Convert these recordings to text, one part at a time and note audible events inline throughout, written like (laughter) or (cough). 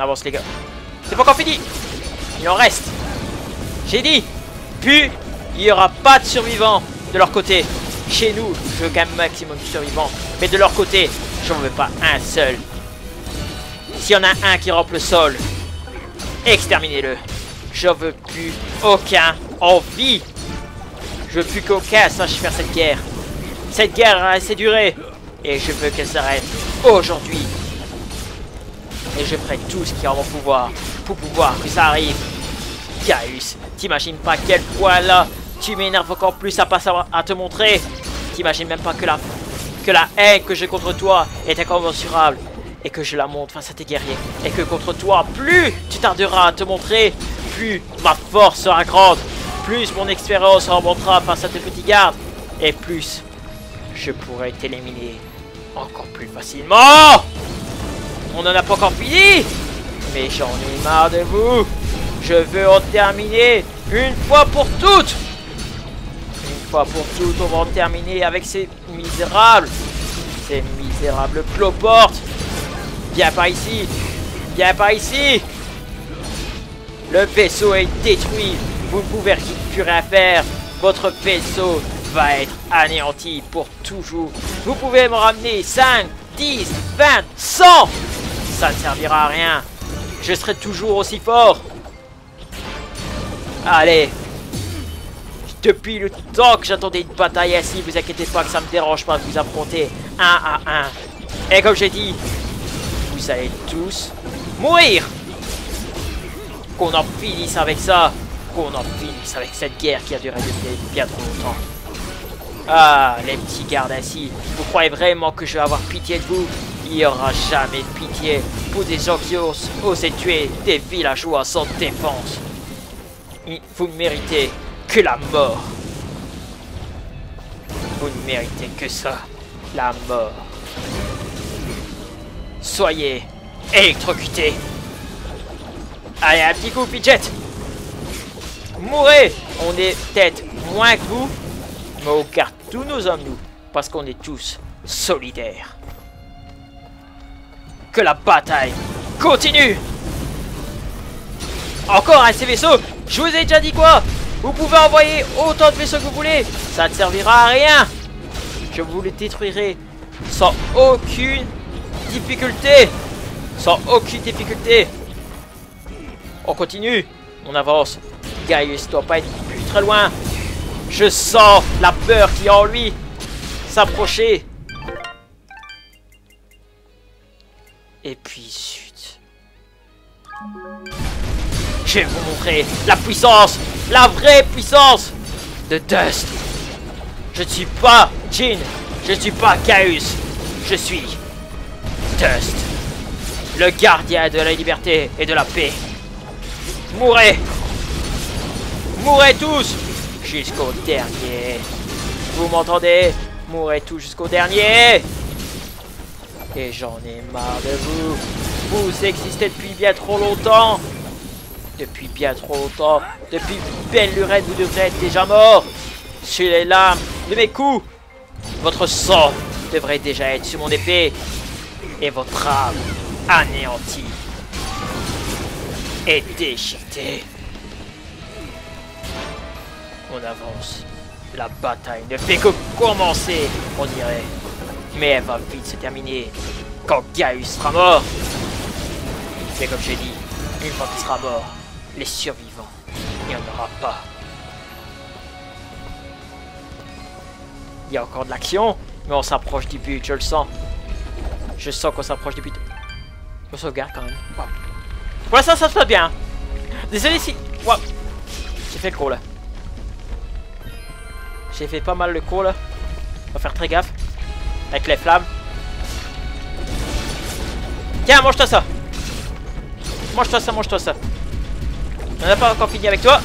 avance les gars. C'est pas encore fini Il en reste J'ai dit Puis, il n'y aura pas de survivants de leur côté. Chez nous, je gagne maximum de survivants. Mais de leur côté, j'en veux pas un seul. S'il y en a un qui rampe le sol, exterminez-le. J'en veux plus aucun en vie. Je veux plus qu'aucun sache faire cette guerre. Cette guerre a assez duré. Et je veux qu'elle s'arrête aujourd'hui. Et je ferai tout ce qui est en mon pouvoir pour pouvoir que ça arrive. Gaius, t'imagines pas quel point là tu m'énerves encore plus à pas te montrer. T'imagines même pas que la, que la haine que j'ai contre toi est incommensurable. Et que je la montre face à tes guerriers. Et que contre toi, plus tu tarderas à te montrer, plus ma force sera grande. Plus mon expérience remontera face à tes petits gardes. Et plus je pourrai t'éliminer encore plus facilement. On n'en a pas encore fini. Mais j'en ai marre de vous. Je veux en terminer une fois pour toutes. Une fois pour toutes, on va en terminer avec ces misérables. Ces misérables cloportes. Viens par ici. Viens par ici. Le vaisseau est détruit. Vous ne pouvez plus rien faire. Votre vaisseau va être anéanti pour toujours. Vous pouvez me ramener 5, 10, 20, 100 ça ne servira à rien. Je serai toujours aussi fort. Allez. Depuis le temps que j'attendais une bataille ainsi, vous inquiétez pas que ça me dérange pas de vous affronter un à un. Et comme j'ai dit, vous allez tous mourir. Qu'on en finisse avec ça. Qu'on en finisse avec cette guerre qui a duré depuis bien trop longtemps. Ah, les petits gardes ainsi. Vous croyez vraiment que je vais avoir pitié de vous? Il n'y aura jamais de pitié pour des gens qui tuer des villageois sans défense? Vous ne méritez que la mort. Vous ne méritez que ça, la mort. Soyez électrocutés. Allez, un petit coup, Pidget. Mourez On est peut-être moins que vous, mais on garde tous nos hommes, nous, parce qu'on est tous solidaires. Que la bataille continue. Encore un ces vaisseaux Je vous ai déjà dit quoi? Vous pouvez envoyer autant de vaisseaux que vous voulez. Ça ne servira à rien. Je vous les détruirai sans aucune difficulté. Sans aucune difficulté. On continue. On avance. Gaius doit pas être plus très loin Je sens la peur qui est en lui s'approcher Et puis, zut. Je vais vous montrer la puissance, la vraie puissance de Dust. Je ne suis pas Jin, je ne suis pas Chaos, je suis Dust, le gardien de la liberté et de la paix. Mourez Mourez tous Jusqu'au dernier Vous m'entendez? Mourez tous jusqu'au dernier et j'en ai marre de vous. Vous existez depuis bien trop longtemps. Depuis bien trop longtemps. Depuis belle lurette, vous devrez être déjà mort. Sur les lames de mes coups. Votre sang devrait déjà être sur mon épée. Et votre âme anéantie. Et déchiquetée. On avance. La bataille ne fait que commencer, on dirait. Mais elle va vite se terminer quand Gaius sera mort. Mais comme j'ai dit, une fois qu'il sera mort, les survivants, il n'y en aura pas. Il y a encore de l'action, mais on s'approche du but, je le sens. Je sens qu'on s'approche du but. Je sauvegarde quand même. Pour l'instant, ça se passe bien. Désolé si... Wow. J'ai fait le cours là. J'ai fait pas mal le cours là. Va faire très gaffe. Avec les flammes. Tiens, mange-toi ça. Mange-toi ça, mange-toi ça. On n'a pas encore fini avec toi.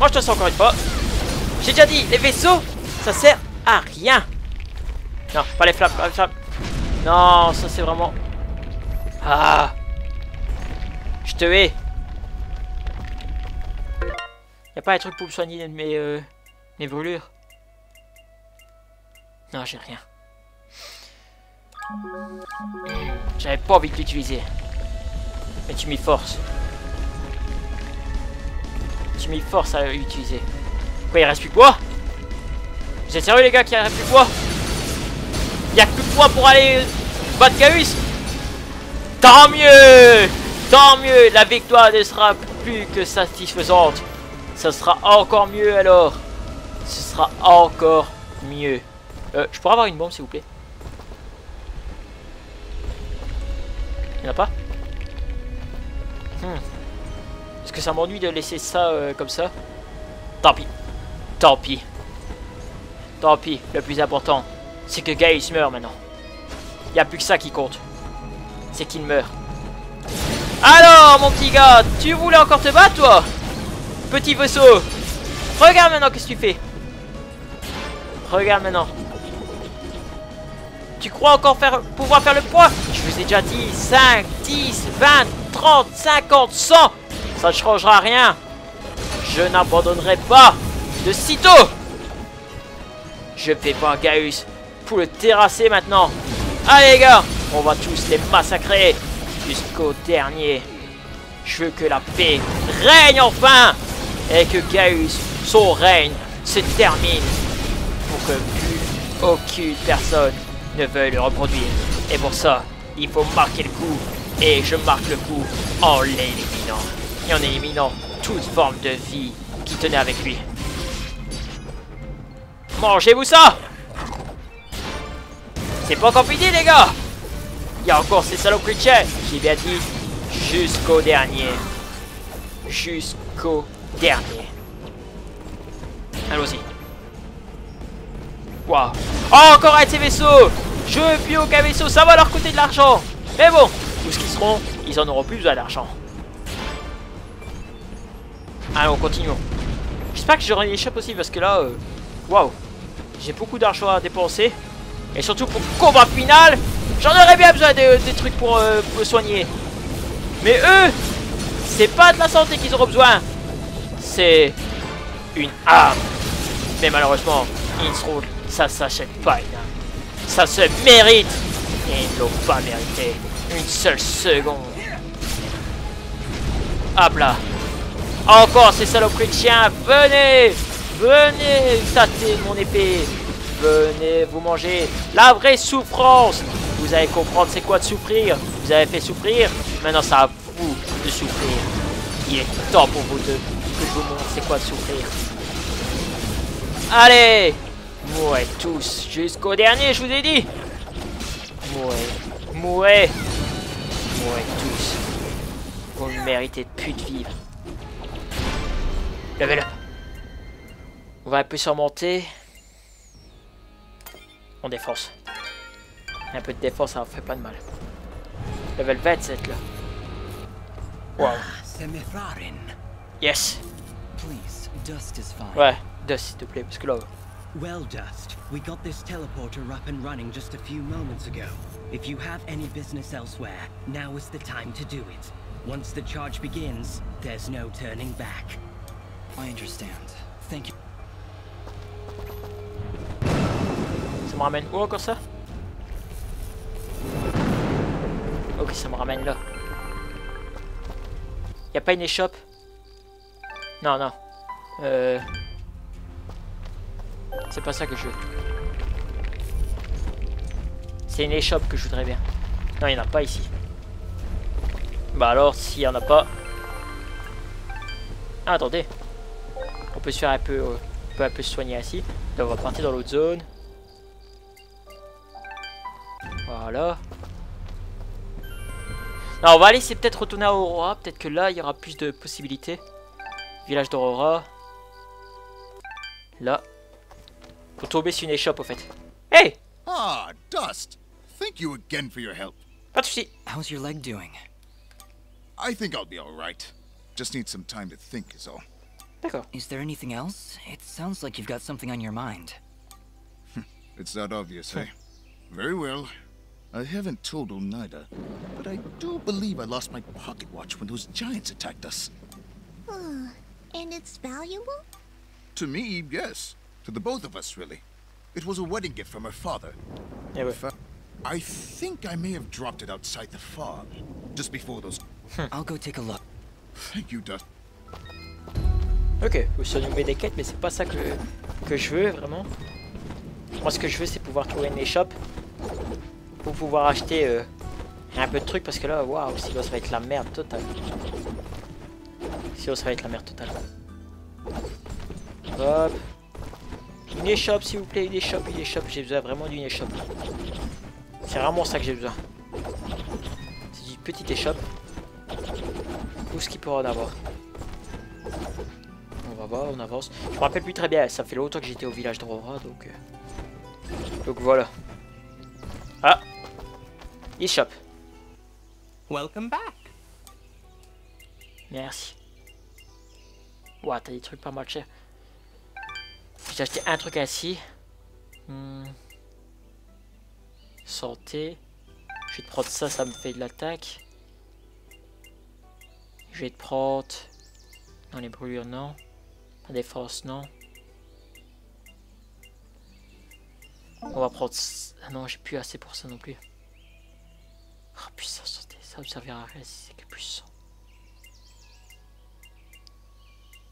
Mange-toi ça encore une fois. J'ai déjà dit, les vaisseaux, ça sert à rien. Non, pas les flammes, pas les flammes. Non, ça c'est vraiment... Ah Je te hais. Y'a pas un truc pour me soigner mes, euh, mes brûlures Non, j'ai rien. J'avais pas envie de l'utiliser. Mais tu m'y forces. Tu m'y forces à l'utiliser. Quoi, il reste plus que moi? Vous êtes sérieux les gars qu'il reste plus que moi? Il y a plus que moi pour aller battre Gaius? Tant mieux Tant mieux La victoire ne sera plus que satisfaisante. Ça sera encore mieux alors. Ce sera encore mieux. Euh, je pourrais avoir une bombe s'il vous plaît Il n'y en a pas Hmm. Est-ce que ça m'ennuie de laisser ça euh, comme ça Tant pis. Tant pis. Tant pis. Le plus important, c'est que Gaius meurt maintenant. Il n'y a plus que ça qui compte. C'est qu'il meurt. Alors, mon petit gars, tu voulais encore te battre, toi? Petit vaisseau. Regarde maintenant qu'est-ce que tu fais. Regarde maintenant. Tu crois encore faire, pouvoir faire le poids? Je vous ai déjà dit 5, 10, 20, 30, 50, 100 Ça ne changera rien. Je n'abandonnerai pas de sitôt. Je vais voir Gaius pour le terrasser maintenant. Allez les gars On va tous les massacrer Jusqu'au dernier. Je veux que la paix règne enfin Et que Gaius, son règne, se termine Pour que plus aucune personne ne veuille le reproduire Et pour ça, il faut marquer le coup et je marque le coup en l'éliminant. Et en éliminant toute forme de vie qui tenait avec lui. Mangez-vous ça C'est pas encore fini les gars Il y a encore ces salauds chrétiens J'ai bien dit jusqu'au dernier. Jusqu'au dernier. Allons-y. Waouh. Oh, encore un de ces vaisseaux Je plus aucun vaisseau, ça va leur coûter de l'argent Mais bon, où ce qu'ils seront, ils en auront plus besoin d'argent. Allez, on continue. J'espère que j'aurai les aussi parce que là, euh, waouh, j'ai beaucoup d'argent à dépenser. Et surtout pour combat final, j'en aurais bien besoin des, trucs pour euh, me soigner. Mais eux, c'est pas de la santé qu'ils auront besoin. C'est une arme. Mais malheureusement, ils seront, ça s'achète pas arme. Ça se mérite. Et ils ne l'ont pas mérité. Une seule seconde. Hop là. Encore ces saloperies de chiens. Venez. Venez tâter mon épée. Venez vous manger la vraie souffrance. Vous allez comprendre c'est quoi de souffrir. Vous avez fait souffrir. Maintenant c'est à vous de souffrir. Il est temps pour vous deux que je vous montre c'est quoi de souffrir. Allez Mourez tous jusqu'au dernier, je vous ai dit Mourez. Mourez mourrez tous. Vous méritez de plus de vivre. Level up. On va un peu surmonter. On défonce. Un peu de défense, ça fait pas de mal. Level 27 là. Wow. Ah, yes. Ouais, Dust s'il te plaît, parce que là... Well, Dust, we got this teleporter up and running just a few moments ago. If you have any business elsewhere, now is the time to do it. Once the charge begins, there's no turning back. I understand. Thank you. Ça me ramène où encore ça Ok, ça me ramène là. Y a pas une échoppe Non, non. Euh... C'est pas ça que je veux. C'est une échoppe que je voudrais bien. Non, il n'y en a pas ici. Bah alors, s'il n'y en a pas... Ah, attendez. On peut se faire un peu, euh, on peut un peu se soigner ainsi. Donc on va partir dans l'autre zone. Voilà. Non, on va aller, c'est peut-être retourner à Aurora. Peut-être que là, il y aura plus de possibilités. Village d'Aurora. Là. Faut tomber sur une échoppe, au fait. Hey Ah, Dust Thank you again for your help. Pas de soucis. How's your leg doing? I think I'll be alright. Just need some time to think is all. D'accord. Is there anything else? It sounds like you've got something on your mind. (laughs) it's that obvious, eh? Very well. I haven't told Oneida, but I do believe I lost my pocket watch when those giants attacked us. and it's valuable? To me, yes. To the both of us, really. It was a wedding gift from her father. Yeah, I think I may have dropped it outside the farm, just before those I'll go take a look. Thank you, Dust. Ok, nous met des quêtes, mais c'est pas ça que, que je veux vraiment. Moi, ce que je veux, c'est pouvoir trouver une échoppe pour pouvoir acheter euh, un peu de trucs parce que là, waouh, sinon ça va être la merde totale. Sinon, ça va être la merde totale. Hop. Une échoppe, s'il vous plaît, une échoppe, une échoppe. J'ai besoin vraiment d'une échoppe. C'est vraiment ça que j'ai besoin. C'est une petite échoppe. Où ce qu'il pourra en avoir On va voir, on avance. Je me rappelle plus très bien, ça fait longtemps que j'étais au village d'Aurora, donc... euh, Donc voilà. Ah Échoppe. Welcome back. Merci. Ouah, t'as des trucs pas mal chers. J'ai acheté un truc ainsi. Hmm. Santé. Je vais te prendre ça, ça me fait de l'attaque. Je vais te prendre... Dans les brûlures, non. La défense, non. On va prendre... Ah non, j'ai plus assez pour ça non plus. Oh putain, santé. Ça me servira à rien si c'est que plus 100.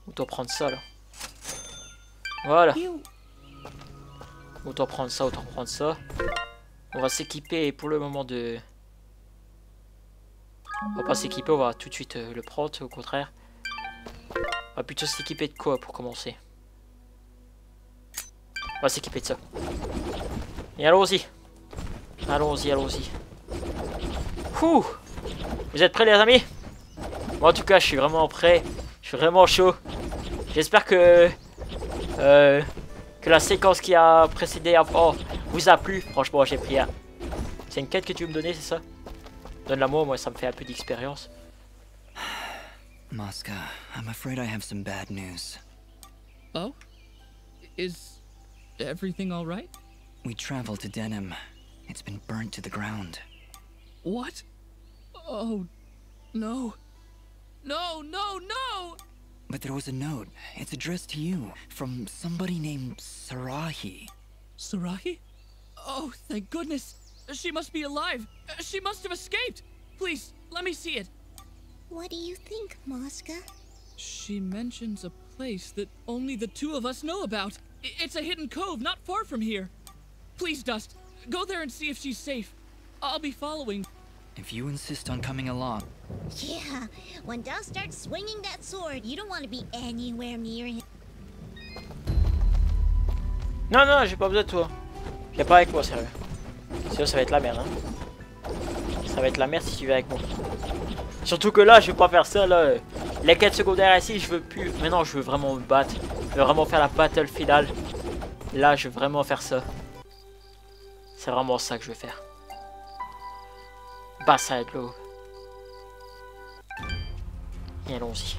Autant prendre ça là. Voilà. Autant prendre ça, autant prendre ça. On va s'équiper pour le moment de... On va pas s'équiper, on va tout de suite euh, le prendre au contraire. On va plutôt s'équiper de quoi pour commencer? On va s'équiper de ça. Et allons-y. Allons-y, allons-y. Ouh Vous êtes prêts les amis? Moi en tout cas je suis vraiment prêt. Je suis vraiment chaud. J'espère que... Euh, que la séquence qui a précédé avant vous a plu. Franchement, j'ai pris un. C'est une quête que tu veux me donner, c'est ça? Donne-la moi, moi ça me fait un peu d'expérience. Mosca, I'm afraid I have some bad news. Oh? Is everything all right? We traveled to Denim. It's been burnt to the ground. What? Oh, no. No, no, no! But there was a note. It's addressed to you from somebody named Sarahi. Sarahi? Oh, thank goodness. She must be alive. She must have escaped. Please, let me see it. What do you think, Mosca? She mentions a place that only the two of us know about. It's a hidden cove not far from here. Please, Dust, go there and see if she's safe. I'll be following. If you insist on coming along, Yeah, swinging anywhere near him. Non, non, j'ai pas besoin de toi. Viens pas avec moi, sérieux. Sinon, ça va être la merde. Hein. Ça va être la merde si tu viens avec moi. Surtout que là, je vais pas faire ça. Là. Les quêtes secondaires ici, je veux plus. Maintenant, je veux vraiment me battre. Je veux vraiment faire la battle finale. Là, je veux vraiment faire ça. C'est vraiment ça que je veux faire. Bassin de l'eau. Et allons-y.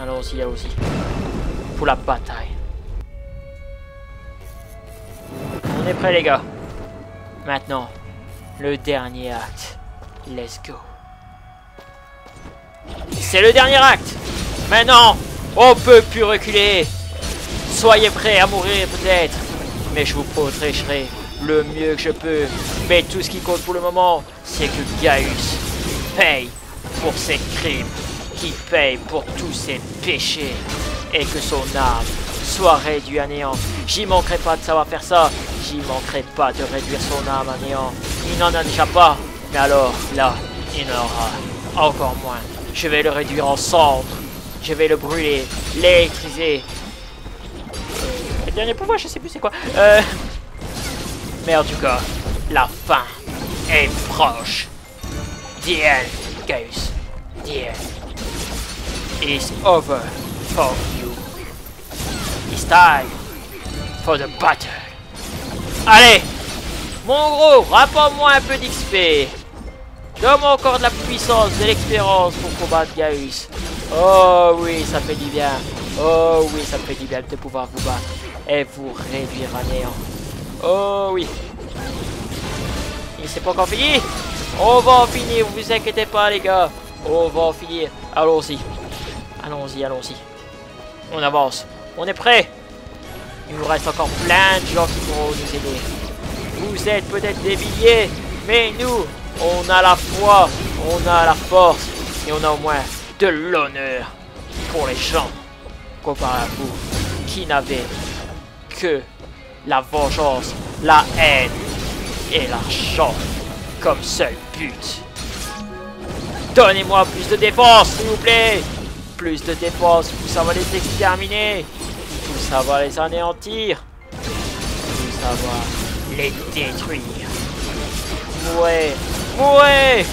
Allons-y, allons-y. Pour la bataille. On est prêts les gars. Maintenant, le dernier acte. Let's go. C'est le dernier acte. Maintenant, on peut plus reculer. Soyez prêts à mourir peut-être. Mais je vous protégerai le mieux que je peux. Mais tout ce qui compte pour le moment, c'est que Gaius paye pour ses crimes, qui paye pour tous ses péchés, et que son âme soit réduite à néant. J'y manquerai pas de savoir faire ça, j'y manquerai pas de réduire son âme à néant. Il n'en a déjà pas, mais alors là, il en aura encore moins. Je vais le réduire en cendres, je vais le brûler, l'électriser. Le dernier pouvoir, je sais plus c'est quoi. Euh... Mais en tout cas, la fin est proche. The The end is over for you. It's time for the battle. Allez Mon gros, rapporte-moi un peu d'XP. Donne-moi encore de la puissance, de l'expérience pour combattre Gaius. Oh oui, ça fait du bien. Oh oui, ça fait du bien de pouvoir vous battre et vous réduire à néant. Oh oui. Et c'est pas encore fini On va en finir, vous inquiétez pas les gars. On va en finir. Allons-y. Allons-y, allons-y. On avance. On est prêt. Il nous reste encore plein de gens qui pourront nous aider. Vous êtes peut-être des milliers, mais nous, on a la foi, On a la force et on a au moins de l'honneur pour les gens comparé à vous qui n'avez que la vengeance, la haine et l'argent comme seul but. Donnez-moi plus de défense, s'il vous plaît. Plus de défense, tout ça va les exterminer. Tout ça va les anéantir. Tout ça va les détruire. Mourez Mourez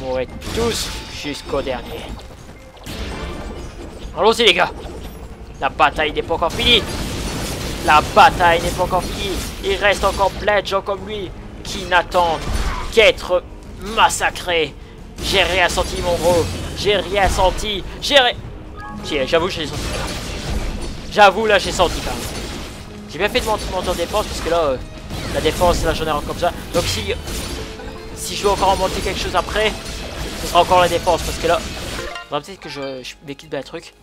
Mourez tous jusqu'au dernier. Allons-y les gars. La bataille n'est pas encore finie. La bataille n'est pas encore finie. Il reste encore plein de gens comme lui qui n'attendent qu'être massacrés j'ai rien senti, mon gros. J'ai rien senti. J'ai rien... J'avoue, j'ai senti. J'avoue, là, j'ai senti. J'ai bien fait de monter mon défense, parce que là, euh, la défense, là, j'en ai encore comme ça. Donc, si... Si je veux encore en monter quelque chose après, ce sera encore la défense, parce que là... peut-être que je, je m'équipe un truc.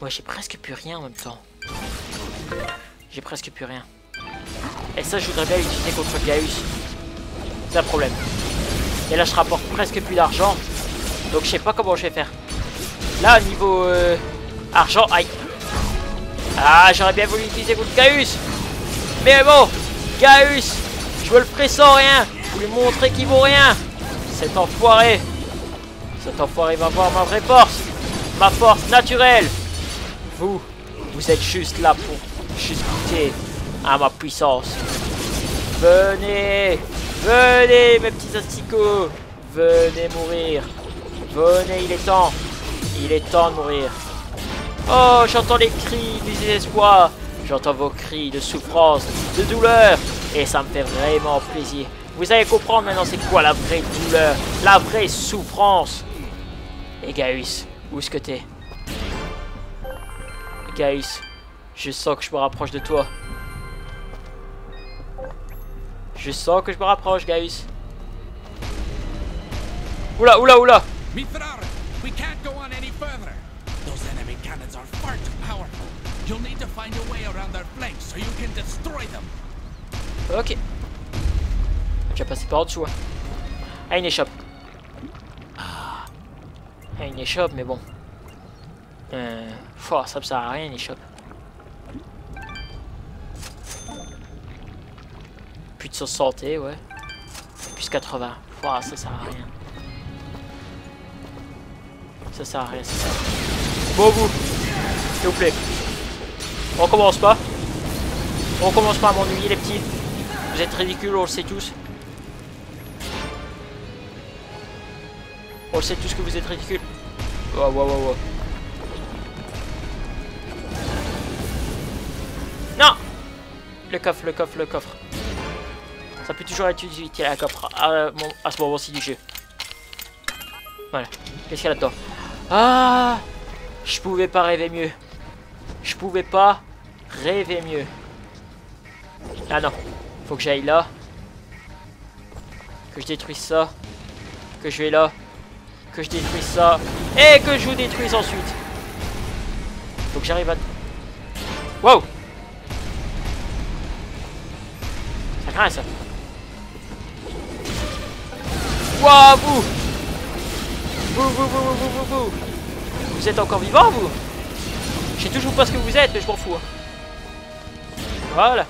Ouais, j'ai presque plus rien en même temps. J'ai presque plus rien. Et ça, je voudrais bien l'utiliser contre Gaius. C'est un problème. Et là, je rapporte presque plus d'argent. Donc, je sais pas comment je vais faire. Là, niveau euh, argent, aïe. Ah, j'aurais bien voulu utiliser contre Gaius. Mais bon, Gaius, je me le ferai sans rien. Pour lui montrer qu'il vaut rien. Cet enfoiré. Cet enfoiré va voir ma vraie force. Ma force naturelle. Vous, vous êtes juste là pour juste goûter à ma puissance. Venez Venez, mes petits asticots. Venez mourir. Venez, il est temps. Il est temps de mourir. Oh, j'entends les cris du désespoir. J'entends vos cris de souffrance, de douleur. Et ça me fait vraiment plaisir. Vous allez comprendre maintenant c'est quoi la vraie douleur La vraie souffrance. Et Gaius, où est-ce que t'es? Gaius, je sens que je me rapproche de toi. Je sens que je me rapproche, Gaius. Oula, oula, oula Mithrar, we can't go on any further. Those enemy cannons are far too powerful. You'll need to find a way around their flanks so you can destroy them. Ok. J'ai passé par en dessous. Hein. Ah, une échoppe. Ah, une échoppe, mais bon. Euh, oh, ça me sert à rien, une échoppe. Plus de santé, ouais. Plus 80. Ouah, ça sert à rien. Ça sert à rien, ça sert à rien. Bon, vous, s'il vous plaît. On commence pas. On commence pas à m'ennuyer, les petits. Vous êtes ridicules, on le sait tous. On le sait tous que vous êtes ridicules. Wow, wow, wow, wow. Non Le coffre, le coffre, le coffre. Ça peut toujours être utilisé à, à, à ce moment-ci du jeu. Voilà. Qu'est-ce qu'il y a là-dedans Ah Je pouvais pas rêver mieux. Je pouvais pas rêver mieux. Ah non. Faut que j'aille là. Que je détruise ça. Que je vais là. Que je détruise ça. Et que je vous détruise ensuite. Faut que j'arrive à... Wow Ça craint ça. Wouah, vous Vous, vous, vous, vous, vous, vous Vous êtes encore vivant, vous Je sais toujours pas ce que vous êtes, mais je m'en fous. Hein. Voilà.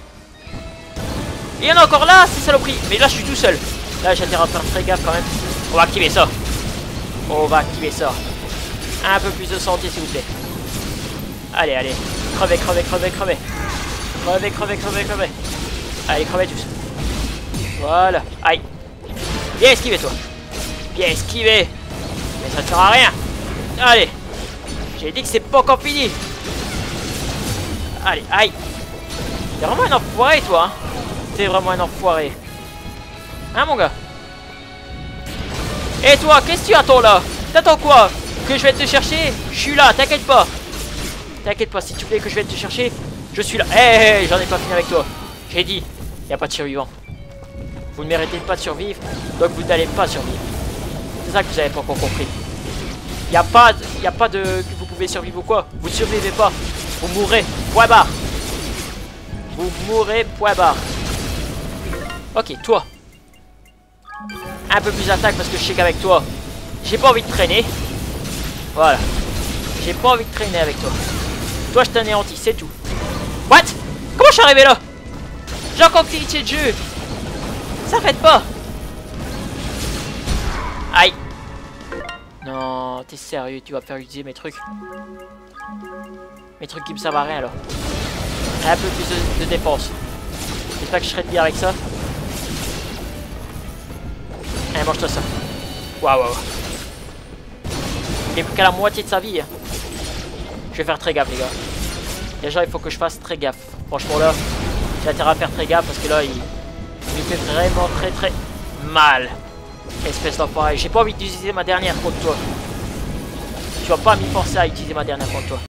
il y en a encore là, ces saloperies Mais là, je suis tout seul. Là, j'ai intérêt à faire très gaffe quand même. On va activer ça. On va activer ça. Un peu plus de santé, s'il vous plaît. Allez, allez. Crevez, crevez, crevez, crevez. Crevez, crevez, crevez, crevez. Allez, crevez tous. Voilà. Aïe. Bien esquivé toi. Bien esquivé. Mais ça ne sert à rien. Allez. J'ai dit que c'est pas encore fini. Allez, aïe. T'es vraiment un enfoiré toi hein. T'es vraiment un enfoiré. Hein mon gars? Et toi, qu'est-ce que tu attends là? T'attends quoi? Que je vais te chercher? Je suis là, t'inquiète pas. T'inquiète pas, si tu veux que je vienne te chercher, je suis là. Hé, j'en ai pas fini avec toi. J'ai dit, y a pas de survivant. Vous ne méritez pas de survivre, donc vous n'allez pas survivre. C'est ça que vous avez pas encore compris. Il n'y a pas, a pas de que vous pouvez survivre ou quoi. Vous survivez pas. Vous mourrez. Point barre. Vous mourrez. Point barre. Ok, toi. un peu plus d'attaque parce que je sais qu'avec toi, j'ai pas envie de traîner. Voilà. J'ai pas envie de traîner avec toi. Toi, je t'anéantis, c'est tout. What? Comment je suis arrivé là? J'ai encore activité de jeu. Ça arrête pas. Aïe. Non, t'es sérieux, tu vas faire utiliser mes trucs. Mes trucs qui me servent à rien là. Un peu plus de, de défense. J'espère que je serai bien avec ça. Allez, mange-toi ça. Waouh, waouh. Il est plus qu'à la moitié de sa vie. hein. Je vais faire très gaffe, les gars. Déjà, il faut que je fasse très gaffe. Franchement, là, j'ai intérêt à faire très gaffe parce que là, il, il fait vraiment très très mal. Espèce d'enfoiré. J'ai pas envie d'utiliser ma dernière contre toi. Tu vas pas m'y forcer à utiliser ma dernière contre toi.